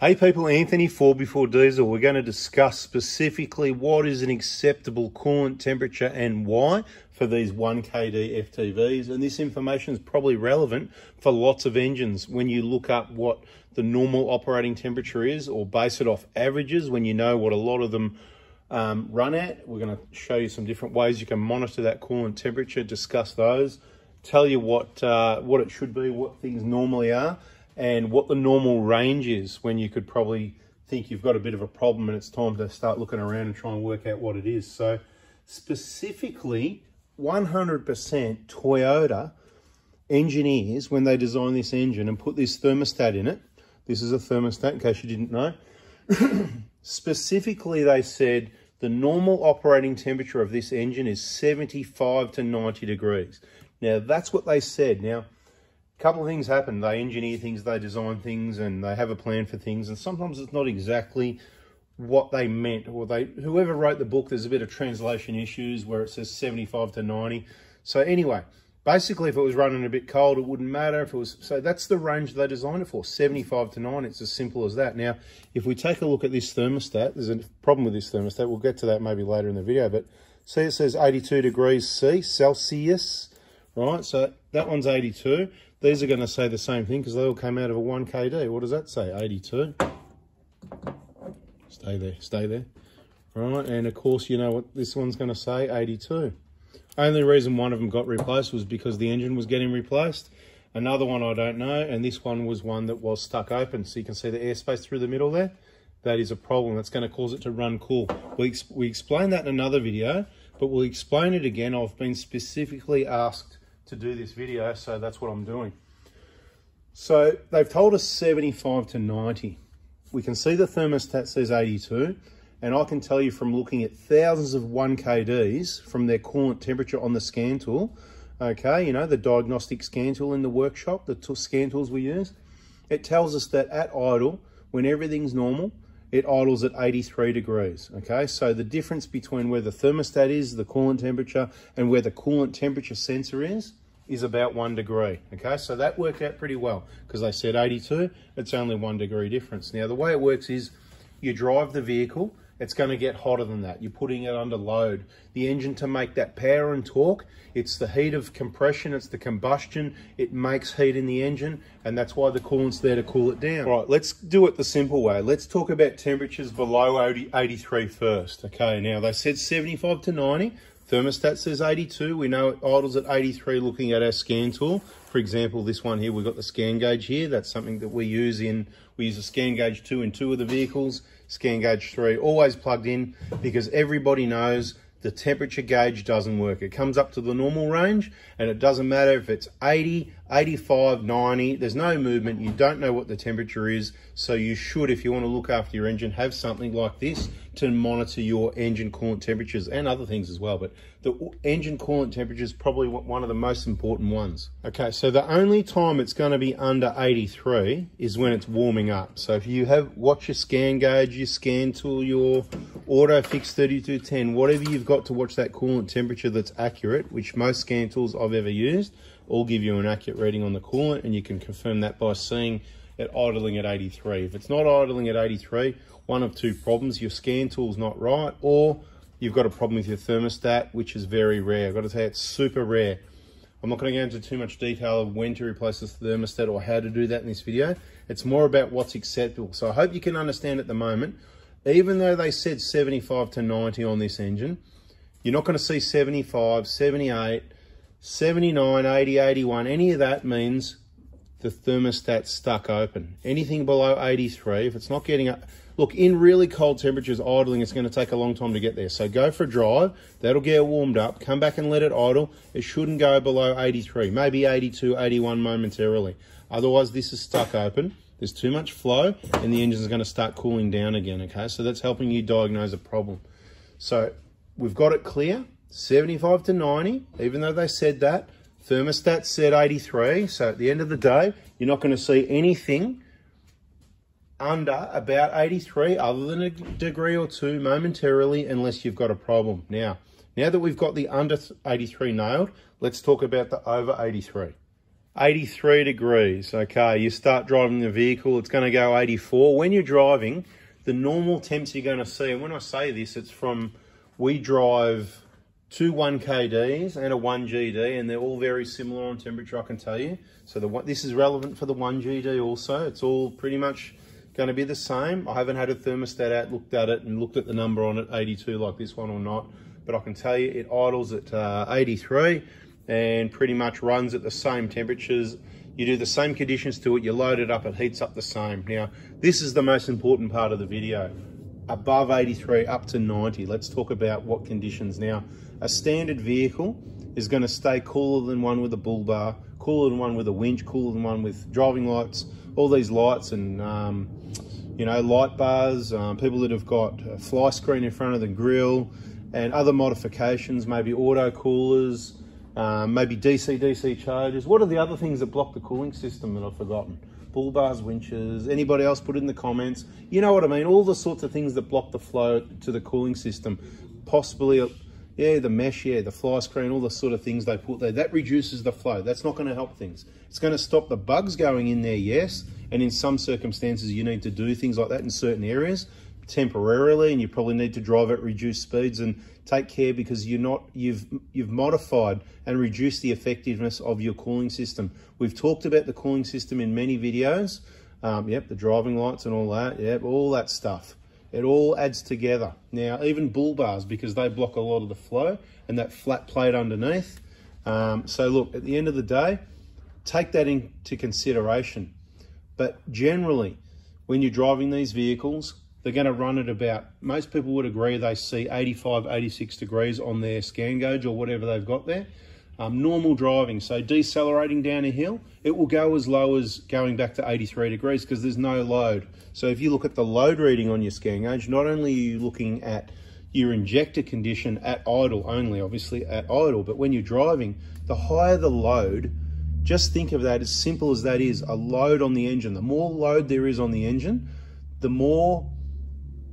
Hey people, Anthony Fourby4 Diesel. We're going to discuss specifically what is an acceptable coolant temperature and why for these 1KD FTVs. And this information is probably relevant for lots of engines when you look up what the normal operating temperature is or base it off averages when you know what a lot of them um, run at. We're going to show you some different ways you can monitor that coolant temperature, discuss those, tell you what, uh, what it should be, what things normally are and what the normal range is when you could probably think you've got a bit of a problem and it's time to start looking around and try and work out what it is. So specifically, 100% Toyota engineers, when they design this engine and put this thermostat in it, this is a thermostat in case you didn't know, specifically they said the normal operating temperature of this engine is 75 to 90 degrees. Now that's what they said. Now, couple of things happen. They engineer things, they design things, and they have a plan for things. And sometimes it's not exactly what they meant or they whoever wrote the book there's a bit of translation issues where it says 75 to 90 so anyway basically if it was running a bit cold it wouldn't matter. If it was so that's the range they designed it for 75 to 90 it's as simple as that. Now if we take a look at this thermostat there's a problem with this thermostat. We'll get to that maybe later in the video but see it says 82 degrees c celsius right? So that one's 82 these are going to say the same thing because they all came out of a 1KD. What does that say? 82. Stay there, stay there. Right, and of course you know what this one's going to say, 82. Only reason one of them got replaced was because the engine was getting replaced. Another one I don't know, and this one was one that was stuck open. So you can see the airspace through the middle there. That is a problem. That's going to cause it to run cool. We, ex we explained that in another video, but we'll explain it again. I've been specifically asked to do this video, so that's what I'm doing. So they've told us 75 to 90. We can see the thermostat says 82, and I can tell you from looking at thousands of 1KDs from their coolant temperature on the scan tool, okay, you know, the diagnostic scan tool in the workshop, the scan tools we use, it tells us that at idle, when everything's normal, it idles at 83 degrees, okay? So the difference between where the thermostat is, the coolant temperature, and where the coolant temperature sensor is, is about one degree, okay? So that worked out pretty well because they said 82, it's only one degree difference. Now, the way it works is you drive the vehicle, it's going to get hotter than that. You're putting it under load. The engine to make that power and torque, it's the heat of compression, it's the combustion, it makes heat in the engine, and that's why the coolant's there to cool it down. All right, let's do it the simple way. Let's talk about temperatures below 80, 83 first. Okay, now they said 75 to 90. Thermostat says 82. We know it idles at 83 looking at our scan tool. For example, this one here, we've got the scan gauge here. That's something that we use in, we use a scan gauge 2 in two of the vehicles, scan gauge 3 always plugged in because everybody knows the temperature gauge doesn't work. It comes up to the normal range and it doesn't matter if it's 80, 85, 90, there's no movement. You don't know what the temperature is. So you should, if you want to look after your engine, have something like this to monitor your engine coolant temperatures and other things as well. But the engine coolant temperature is probably one of the most important ones. Okay, so the only time it's going to be under 83 is when it's warming up. So if you have, watch your scan gauge, your scan tool, your auto fix 3210, whatever you've got to watch that coolant temperature that's accurate, which most scan tools I've ever used, all give you an accurate reading on the coolant and you can confirm that by seeing it idling at 83. If it's not idling at 83, one of two problems, your scan tool's not right or you've got a problem with your thermostat, which is very rare. I've got to say it's super rare. I'm not going to go into too much detail of when to replace this thermostat or how to do that in this video. It's more about what's acceptable. So I hope you can understand at the moment even though they said 75 to 90 on this engine, you're not going to see 75, 78, 79, 80, 81. Any of that means the thermostat stuck open. Anything below 83, if it's not getting up, look, in really cold temperatures, idling, it's going to take a long time to get there. So go for a drive, that'll get warmed up, come back and let it idle. It shouldn't go below 83, maybe 82, 81 momentarily. Otherwise, this is stuck open. There's too much flow and the engine is going to start cooling down again, okay? So that's helping you diagnose a problem. So we've got it clear, 75 to 90, even though they said that. Thermostat said 83, so at the end of the day, you're not going to see anything under about 83 other than a degree or two momentarily unless you've got a problem. Now, now that we've got the under 83 nailed, let's talk about the over 83. 83 degrees. Okay, you start driving the vehicle, it's going to go 84. When you're driving, the normal temps you're going to see, and when I say this, it's from we drive two 1KDs and a 1GD, and they're all very similar on temperature, I can tell you. So the this is relevant for the 1GD also. It's all pretty much going to be the same. I haven't had a thermostat out, looked at it, and looked at the number on it, 82 like this one or not. But I can tell you it idles at uh, 83 and pretty much runs at the same temperatures. You do the same conditions to it, you load it up, it heats up the same. Now, this is the most important part of the video. Above 83, up to 90. Let's talk about what conditions. Now, a standard vehicle is gonna stay cooler than one with a bull bar, cooler than one with a winch, cooler than one with driving lights, all these lights and um, you know, light bars, um, people that have got a fly screen in front of the grill and other modifications, maybe auto coolers, um, maybe DC-DC chargers. What are the other things that block the cooling system that I've forgotten? Bull bars, winches, anybody else put it in the comments. You know what I mean? All the sorts of things that block the flow to the cooling system. Possibly, yeah, the mesh, yeah, the fly screen, all the sort of things they put there. That reduces the flow. That's not going to help things. It's going to stop the bugs going in there, yes. And in some circumstances, you need to do things like that in certain areas temporarily and you probably need to drive at reduced speeds and take care because you're not you've you've modified and reduced the effectiveness of your cooling system. We've talked about the cooling system in many videos. Um, yep the driving lights and all that. Yep all that stuff. It all adds together. Now even bull bars because they block a lot of the flow and that flat plate underneath. Um, so look at the end of the day take that into consideration. But generally when you're driving these vehicles they're going to run at about, most people would agree they see 85, 86 degrees on their scan gauge or whatever they've got there. Um, normal driving, so decelerating down a hill, it will go as low as going back to 83 degrees because there's no load. So if you look at the load reading on your scan gauge, not only are you looking at your injector condition at idle only, obviously at idle, but when you're driving, the higher the load, just think of that as simple as that is, a load on the engine. The more load there is on the engine, the more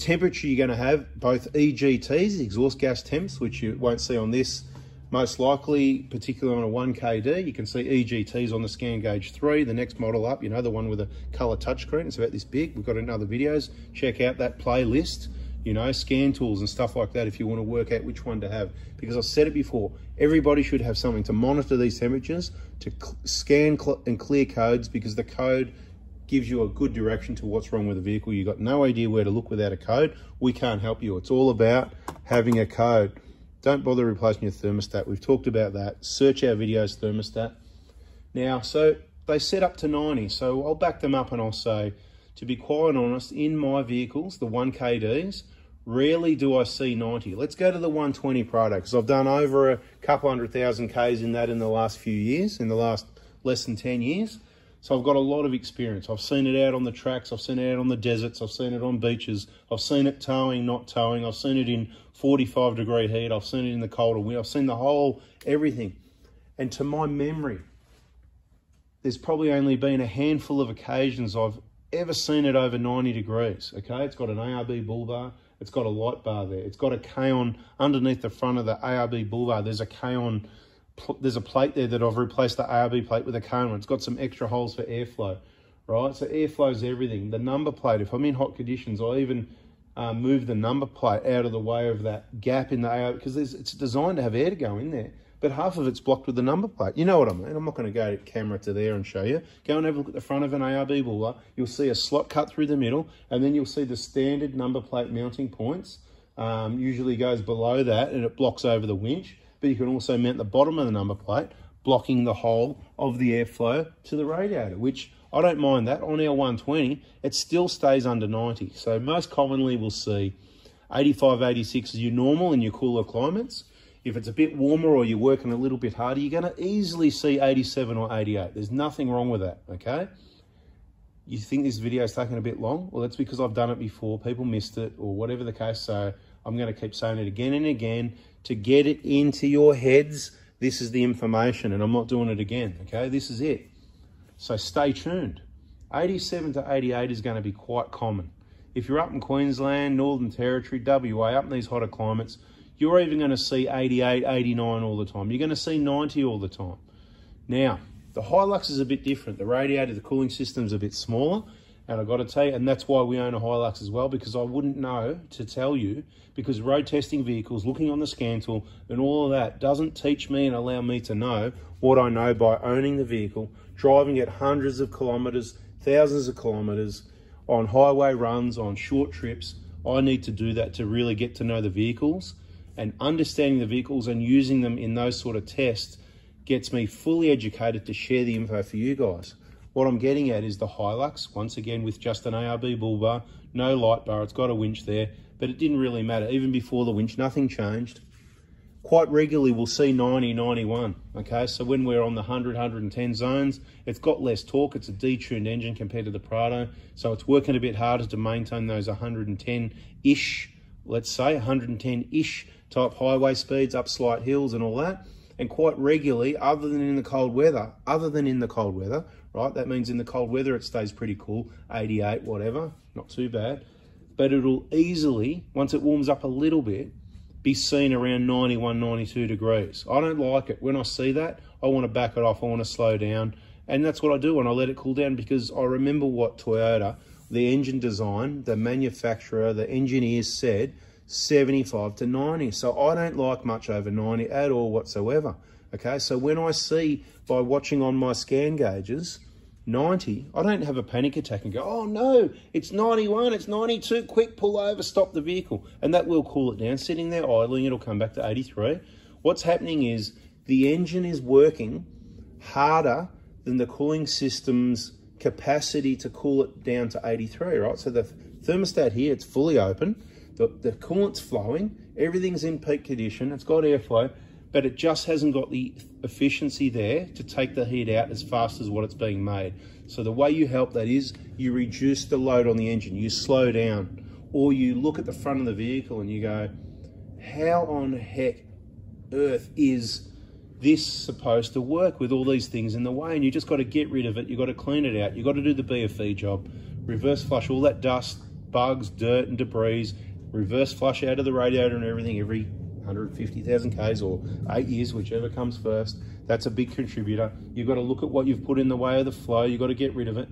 temperature you're going to have both EGTs, exhaust gas temps, which you won't see on this most likely, particularly on a 1KD. You can see EGTs on the Scan Gauge 3, the next model up, you know, the one with a colour touchscreen. It's about this big. We've got in other videos. Check out that playlist, you know, scan tools and stuff like that if you want to work out which one to have. Because I've said it before, everybody should have something to monitor these temperatures, to scan and clear codes because the code gives you a good direction to what's wrong with the vehicle. You've got no idea where to look without a code. We can't help you. It's all about having a code. Don't bother replacing your thermostat. We've talked about that. Search our videos thermostat. Now, so they set up to 90. So I'll back them up and I'll say, to be quite honest, in my vehicles, the 1KDs, rarely do I see 90. Let's go to the 120 Prado because I've done over a couple hundred thousand Ks in that in the last few years, in the last less than 10 years. So I've got a lot of experience. I've seen it out on the tracks, I've seen it out on the deserts, I've seen it on beaches, I've seen it towing, not towing, I've seen it in 45 degree heat, I've seen it in the colder wind, I've seen the whole, everything. And to my memory, there's probably only been a handful of occasions I've ever seen it over 90 degrees, okay? It's got an ARB bull bar, it's got a light bar there, it's got a K-on underneath the front of the ARB bull bar, there's a K-on there's a plate there that I've replaced the ARB plate with a cone It's got some extra holes for airflow, right? So airflow is everything. The number plate, if I'm in hot conditions, I'll even uh, move the number plate out of the way of that gap in the ARB because it's designed to have air to go in there. But half of it's blocked with the number plate. You know what I mean? I'm not going to go camera to there and show you. Go and have a look at the front of an ARB buller. You'll see a slot cut through the middle, and then you'll see the standard number plate mounting points. Um, usually goes below that, and it blocks over the winch but you can also mount the bottom of the number plate, blocking the whole of the airflow to the radiator, which I don't mind that. On our 120, it still stays under 90. So most commonly we'll see 85, 86 is your normal in your cooler climates. If it's a bit warmer or you're working a little bit harder, you're going to easily see 87 or 88. There's nothing wrong with that, okay? You think this video is taking a bit long? Well, that's because I've done it before. People missed it or whatever the case. So I'm going to keep saying it again and again to get it into your heads. This is the information, and I'm not doing it again, okay? This is it. So stay tuned. 87 to 88 is going to be quite common. If you're up in Queensland, Northern Territory, WA, up in these hotter climates, you're even going to see 88, 89 all the time. You're going to see 90 all the time. Now, The Hilux is a bit different. The radiator, the cooling system's a bit smaller. And I've got to tell you, and that's why we own a Hilux as well, because I wouldn't know to tell you, because road testing vehicles, looking on the scan tool and all of that doesn't teach me and allow me to know what I know by owning the vehicle, driving at hundreds of kilometers, thousands of kilometers, on highway runs, on short trips. I need to do that to really get to know the vehicles and understanding the vehicles and using them in those sort of tests gets me fully educated to share the info for you guys. What I'm getting at is the Hilux, once again with just an ARB bull bar, no light bar, it's got a winch there, but it didn't really matter. Even before the winch, nothing changed. Quite regularly we'll see 90, 91, okay? So when we're on the 100, 110 zones, it's got less torque, it's a detuned engine compared to the Prado, so it's working a bit harder to maintain those 110-ish, let's say, 110-ish type highway speeds up slight hills and all that and quite regularly, other than in the cold weather, other than in the cold weather, right? That means in the cold weather it stays pretty cool, 88, whatever, not too bad. But it'll easily, once it warms up a little bit, be seen around 91, 92 degrees. I don't like it. When I see that, I want to back it off. I want to slow down. And that's what I do when I let it cool down because I remember what Toyota, the engine design, the manufacturer, the engineers said 75 to 90. So I don't like much over 90 at all whatsoever. Okay, so when I see by watching on my scan gauges 90, I don't have a panic attack and go, oh no, it's 91, it's 92, quick, pull over, stop the vehicle. And that will cool it down. Sitting there idling, it'll come back to 83. What's happening is the engine is working harder than the cooling system's capacity to cool it down to 83, right? So the thermostat here, it's fully open the, the coolant's flowing, everything's in peak condition, it's got airflow, but it just hasn't got the efficiency there to take the heat out as fast as what it's being made. So the way you help that is you reduce the load on the engine, you slow down, or you look at the front of the vehicle and you go, how on heck earth is this supposed to work with all these things in the way? And you just got to get rid of it. You've got to clean it out. You've got to do the BFE job, reverse flush all that dust, bugs, dirt and debris reverse flush out of the radiator and everything every 150,000 Ks or eight years, whichever comes first. That's a big contributor. You've got to look at what you've put in the way of the flow. You've got to get rid of it.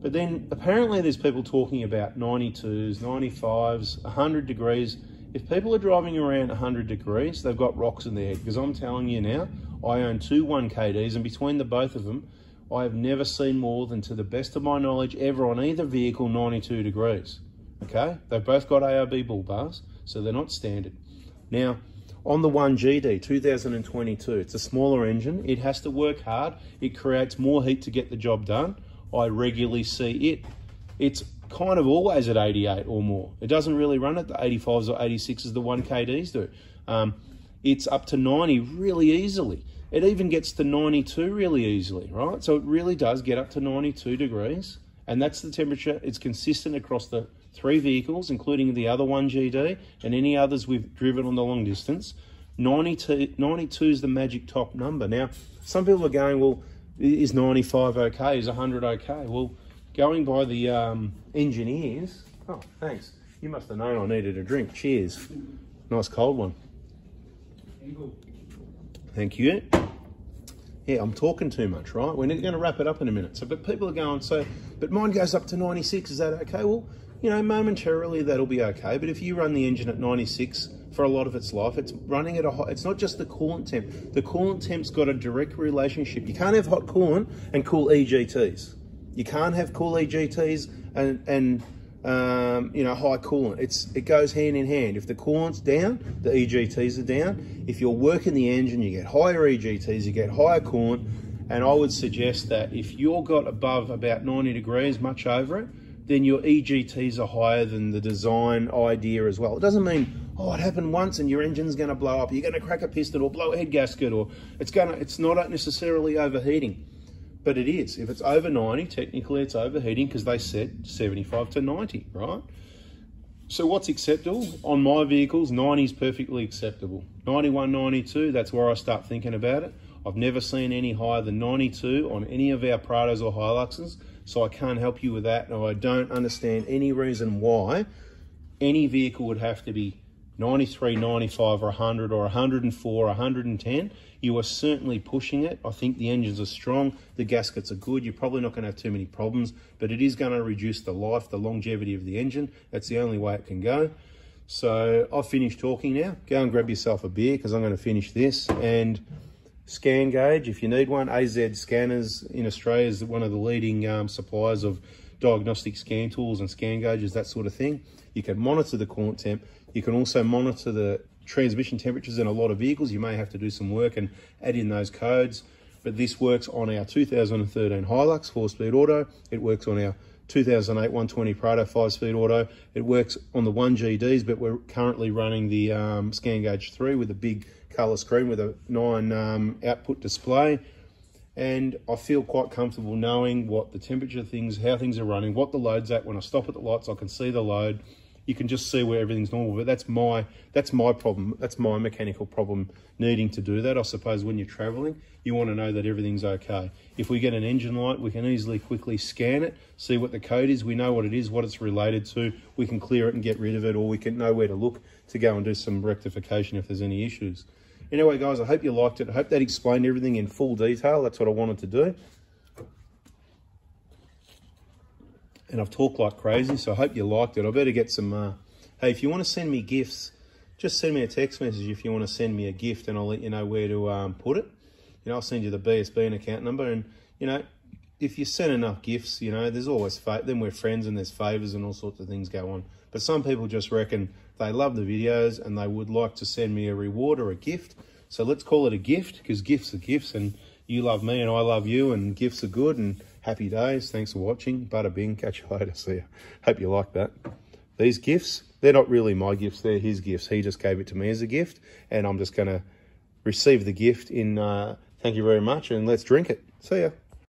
But then apparently there's people talking about 92s, 95s, 100 degrees. If people are driving around 100 degrees, they've got rocks in their head. Because I'm telling you now, I own two 1KDs and between the both of them, I have never seen more than, to the best of my knowledge, ever on either vehicle, 92 degrees okay? They've both got ARB bull bars, so they're not standard. Now, on the 1GD 2022, it's a smaller engine. It has to work hard. It creates more heat to get the job done. I regularly see it. It's kind of always at 88 or more. It doesn't really run at the 85s or 86s the 1KDs do. Um, it's up to 90 really easily. It even gets to 92 really easily, right? So it really does get up to 92 degrees. And that's the temperature. It's consistent across the three vehicles, including the other one GD and any others we've driven on the long distance. 92, 92 is the magic top number. Now, some people are going, well, is 95 okay? Is 100 okay? Well, going by the um, engineers, oh, thanks. You must have known I needed a drink. Cheers. Nice cold one. Thank you. Yeah, I'm talking too much, right? We're going to wrap it up in a minute. So, but people are going, so, but mine goes up to 96. Is that okay? Well, you know, momentarily that'll be okay. But if you run the engine at 96 for a lot of its life, it's running at a hot, it's not just the coolant temp. The coolant temp's got a direct relationship. You can't have hot coolant and cool EGTs. You can't have cool EGTs and, and um, you know, high coolant. It's It goes hand in hand. If the coolant's down, the EGTs are down. If you're working the engine, you get higher EGTs, you get higher coolant. And I would suggest that if you're got above about 90 degrees, much over it, then your EGTs are higher than the design idea as well. It doesn't mean, oh, it happened once and your engine's going to blow up. You're going to crack a piston or blow a head gasket or it's to, it's not necessarily overheating. But it is. If it's over 90, technically it's overheating because they said 75 to 90, right? So what's acceptable? On my vehicles, 90 is perfectly acceptable. 91, 92, that's where I start thinking about it. I've never seen any higher than 92 on any of our Prados or Hiluxes. So I can't help you with that. And I don't understand any reason why any vehicle would have to be 93, 95 or 100 or 104, 110, you are certainly pushing it. I think the engines are strong, the gaskets are good. You're probably not going to have too many problems, but it is going to reduce the life, the longevity of the engine. That's the only way it can go. So I've finished talking now. Go and grab yourself a beer because I'm going to finish this. And scan gauge, if you need one, AZ Scanners in Australia is one of the leading um, suppliers of diagnostic scan tools and scan gauges, that sort of thing. You can monitor the coolant temp. You can also monitor the transmission temperatures in a lot of vehicles. You may have to do some work and add in those codes. But this works on our 2013 Hilux 4-speed auto. It works on our 2008 120 Prado 5-speed auto. It works on the 1GDs, but we're currently running the um, Scan Gauge 3 with a big colour screen with a 9 um, output display and I feel quite comfortable knowing what the temperature things, how things are running, what the load's at. When I stop at the lights, I can see the load. You can just see where everything's normal, but that's my that's my problem. That's my mechanical problem needing to do that. I suppose when you're traveling, you want to know that everything's okay. If we get an engine light, we can easily quickly scan it, see what the code is. We know what it is, what it's related to. We can clear it and get rid of it, or we can know where to look to go and do some rectification if there's any issues. Anyway, guys, I hope you liked it. I hope that explained everything in full detail. That's what I wanted to do. And I've talked like crazy, so I hope you liked it. I better get some... Uh, hey, if you want to send me gifts, just send me a text message if you want to send me a gift, and I'll let you know where to um, put it. You know, I'll send you the BSB and account number, and, you know, if you send enough gifts, you know, there's always, then we're friends and there's favours and all sorts of things go on. But some people just reckon they love the videos and they would like to send me a reward or a gift. So let's call it a gift because gifts are gifts and you love me and I love you and gifts are good and happy days. Thanks for watching. Bada bing. Catch you later. See you. Hope you like that. These gifts, they're not really my gifts. They're his gifts. He just gave it to me as a gift and I'm just going to receive the gift in uh, thank you very much and let's drink it. See ya.